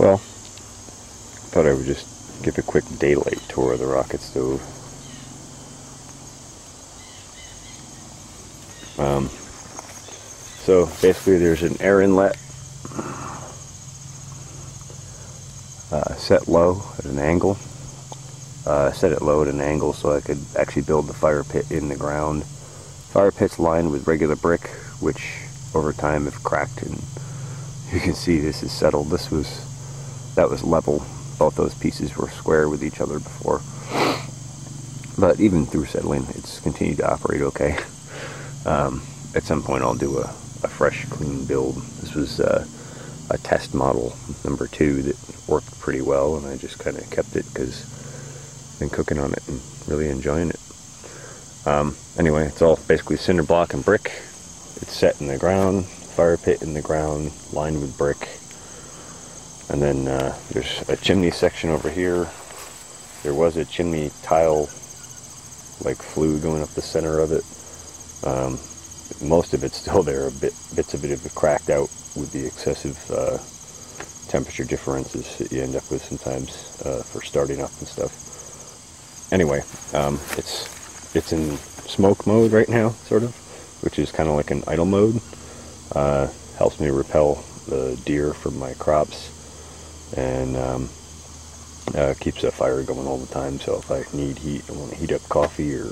Well, thought I would just give a quick daylight tour of the rocket stove. Um, so basically there's an air inlet uh, set low at an angle. Uh, set it low at an angle so I could actually build the fire pit in the ground. Fire pit's lined with regular brick, which over time have cracked and you can see this is settled. This was, that was level. Both those pieces were square with each other before. But even through settling, it's continued to operate okay. Um, at some point I'll do a, a fresh, clean build. This was uh, a test model number two that worked pretty well and I just kind of kept it because I've been cooking on it and really enjoying it. Um, anyway, it's all basically cinder block and brick. It's set in the ground, fire pit in the ground, lined with brick. And then uh, there's a chimney section over here. There was a chimney tile, like flue going up the center of it. Um, most of it's still there. A bit, bits of it have cracked out with the excessive uh, temperature differences that you end up with sometimes uh, for starting up and stuff. Anyway, um, it's it's in smoke mode right now, sort of, which is kind of like an idle mode. Uh, helps me repel the deer from my crops and um, uh, keeps the fire going all the time. So if I need heat, I want to heat up coffee or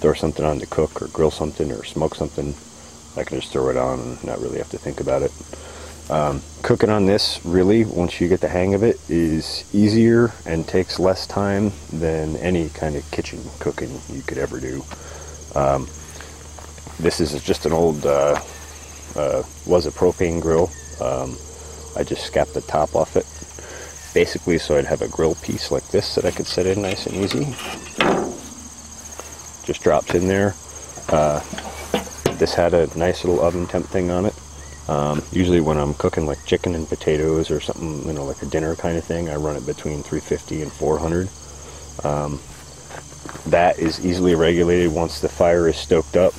throw something on to cook or grill something or smoke something, I can just throw it on and not really have to think about it. Um, cooking on this, really, once you get the hang of it, is easier and takes less time than any kind of kitchen cooking you could ever do. Um, this is just an old, uh, uh, was a propane grill. Um, I just scapped the top off it, basically so I'd have a grill piece like this that I could set in nice and easy. Just drops in there. Uh, this had a nice little oven temp thing on it. Um, usually when I'm cooking like chicken and potatoes or something, you know, like a dinner kind of thing, I run it between 350 and 400. Um, that is easily regulated once the fire is stoked up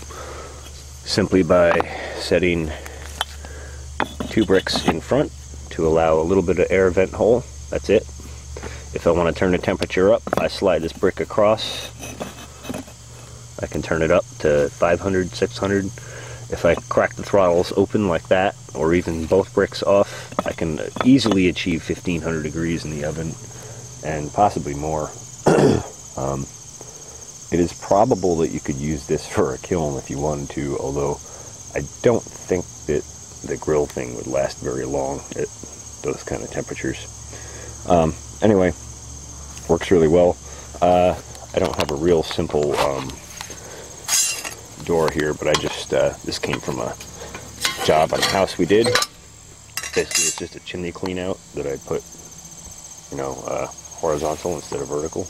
simply by setting two bricks in front to allow a little bit of air vent hole. That's it. If I want to turn the temperature up, I slide this brick across. I can turn it up to 500, 600. If I crack the throttles open like that, or even both bricks off, I can easily achieve 1500 degrees in the oven, and possibly more. um, it is probable that you could use this for a kiln if you wanted to, although I don't think that the grill thing would last very long at those kind of temperatures. Um, anyway, works really well. Uh, I don't have a real simple um, door here, but I just, uh, this came from a job on a house we did. Basically, it's just a chimney clean out that I put, you know, uh, horizontal instead of vertical.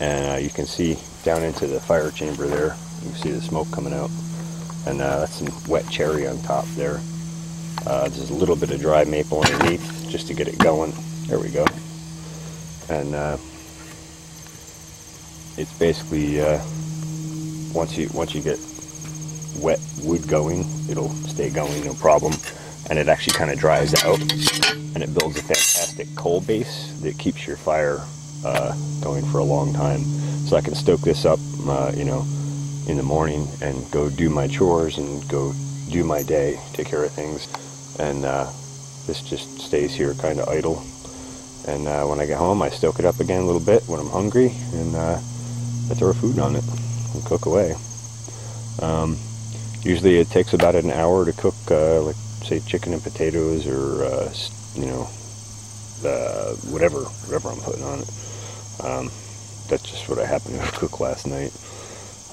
And uh, you can see down into the fire chamber there, you can see the smoke coming out. And uh, that's some wet cherry on top there. Uh, there's a little bit of dry maple underneath just to get it going. There we go. And uh, it's basically uh, once you once you get wet wood going, it'll stay going no problem. And it actually kind of dries out, and it builds a fantastic coal base that keeps your fire uh, going for a long time. So I can stoke this up, uh, you know, in the morning and go do my chores and go do my day, take care of things. And uh, this just stays here kind of idle. And uh, when I get home, I stoke it up again a little bit when I'm hungry, and uh, I throw food on it and cook away. Um, usually it takes about an hour to cook, uh, like say chicken and potatoes or uh, you know whatever whatever I'm putting on it. Um, that's just what I happened to cook last night.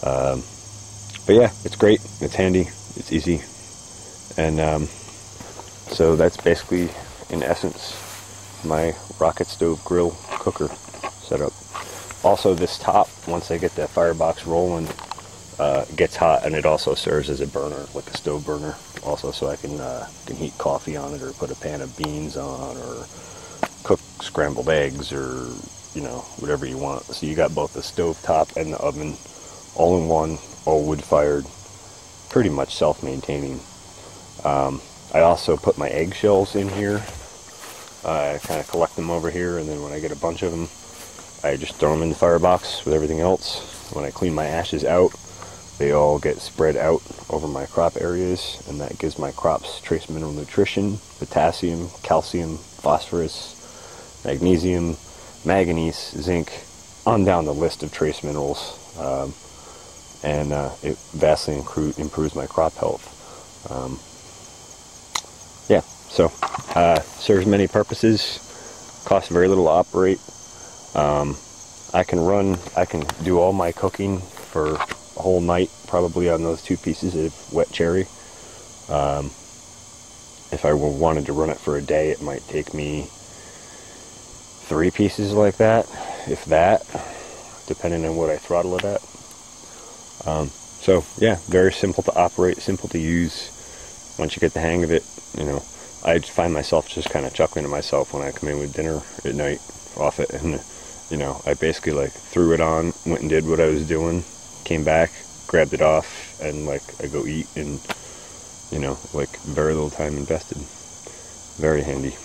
Um, but yeah, it's great. It's handy. It's easy. And um, so that's basically, in essence, my rocket stove grill cooker setup. Also, this top, once I get that firebox rolling, uh, gets hot, and it also serves as a burner, like a stove burner, also, so I can uh, can heat coffee on it, or put a pan of beans on, or cook scrambled eggs, or you know whatever you want. So you got both the stove top and the oven, all in one, all wood fired, pretty much self-maintaining. Um, I also put my eggshells in here I kind of collect them over here, and then when I get a bunch of them, I just throw them in the firebox with everything else. When I clean my ashes out, they all get spread out over my crop areas, and that gives my crops trace mineral nutrition, potassium, calcium, phosphorus, magnesium, manganese, zinc, on down the list of trace minerals. Um, and uh, it vastly improves my crop health. Um, yeah, so uh, serves many purposes. Costs very little to operate. Um, I can run, I can do all my cooking for a whole night, probably on those two pieces of wet cherry. Um, if I wanted to run it for a day, it might take me three pieces like that, if that, depending on what I throttle it at. Um, so yeah, very simple to operate, simple to use. Once you get the hang of it, you know, I find myself just kind of chuckling to myself when I come in with dinner at night off it, and you know, I basically like threw it on, went and did what I was doing, came back, grabbed it off, and like I go eat, and you know, like very little time invested. Very handy.